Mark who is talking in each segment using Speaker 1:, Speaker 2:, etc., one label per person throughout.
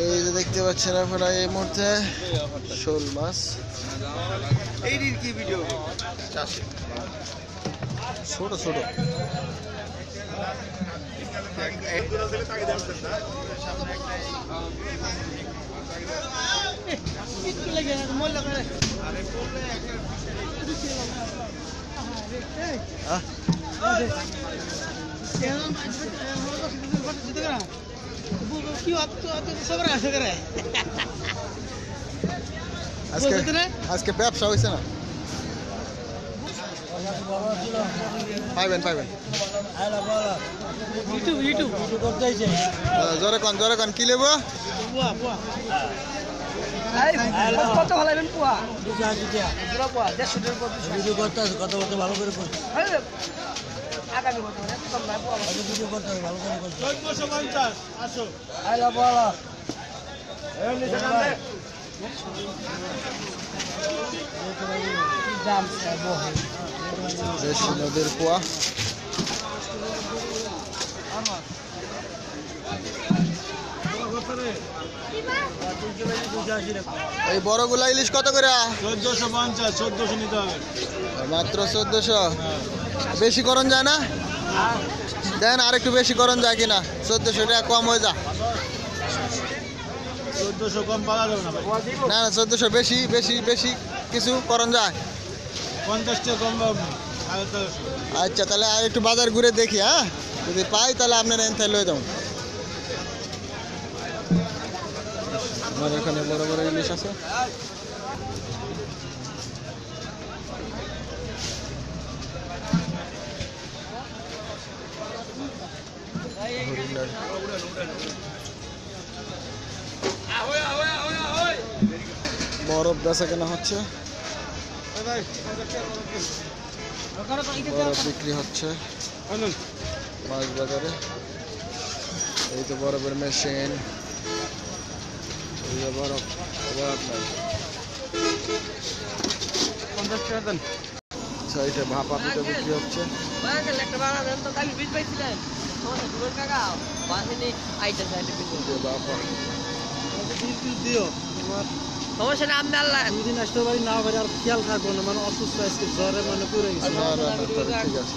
Speaker 1: এই যে দেখতে পাচ্ছেন আপনারা এই মুহূর্তে শোল মাছ
Speaker 2: এইটির কি ভিডিও চাষে
Speaker 1: ছোট ছোট আহ, আজকে আজকে ব্যবসা হয়েছে না? পাইবেন পাইবেন। আহ, জোরে কন জোরে কন কি লেবো?
Speaker 3: কত ভালো পোয়া? পুরা পোয়া দেড়শো
Speaker 4: বলতে ভালো করে
Speaker 3: আগামী বছর কম
Speaker 2: চোদ্দশো পঞ্চাশ আসো।
Speaker 4: আইলা বলা।
Speaker 1: দেশি নদীর পোয়া এই বড়গুলা ইলিশ কত করে?
Speaker 2: চোদ্দশো পঞ্চাশ চোদ্দশো নিতে হবে।
Speaker 1: মাত্র চোদ্দশো? বেশি করণ যায় না? দেন আর একটু বেশি করণ যায় কিনা? চোদ্দশো টাকা কম হয়ে যা।
Speaker 2: চোদ্দশো কম পাওয়া যাবে না
Speaker 1: না না চোদ্দশো বেশি বেশি বেশি কিছু করণ যায়? আচ্ছা তাহলে আর একটু বাজার ঘুরে দেখি হ্যাঁ? যদি পাই তাহলে আপনারা এনথে লয়ে যাবেন আমার এখানে বড় বড় ইলিশ আছে। বরফ বেচা কেনা হচ্ছে। বরফ বিক্রি হচ্ছে মাছ বাজারে এই তো বরফের মেশিন বরফ। বরফ নাই
Speaker 2: পঞ্চাশ
Speaker 1: ভাপা পিঠা বিক্রি হচ্ছে।
Speaker 3: সমস্যা না আপনি আল্লাহ
Speaker 4: দুদিন আসতে পারি না পারি আর খেয়াল থাকব না মানে অসুস্থ আজকে জ্বরে মানে পড়ে গেছে
Speaker 1: ঠিক আছে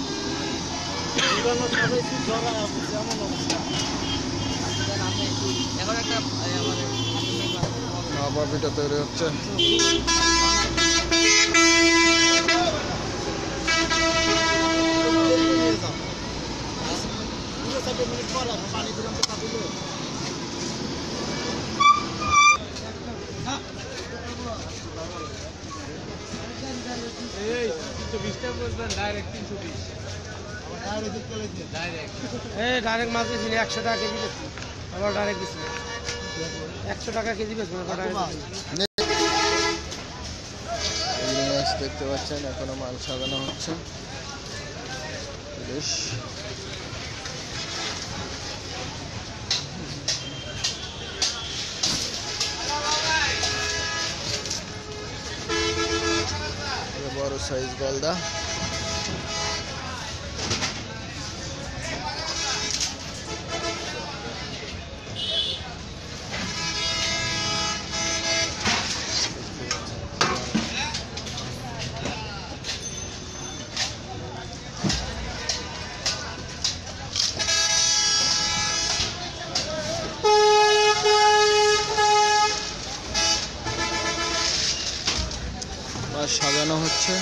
Speaker 3: এখন একটা, এই আমাদের
Speaker 1: ভাপা পিঠা তৈরি হচ্ছে।
Speaker 2: বিশটা ডাইরেক্ট তিনশো বিশ।
Speaker 4: এই ডাইরেক্ট মাছ দিয়েছি একশো টাকা কেজি বেশি। আবার ডাইরেক্ট দিচ্ছি একশো টাকা কেজি বেশি
Speaker 1: দেখতে পাচ্ছেন এখনও মাল সাজানো হচ্ছে। ইলিশ এই বড় সাজানো হচ্ছে।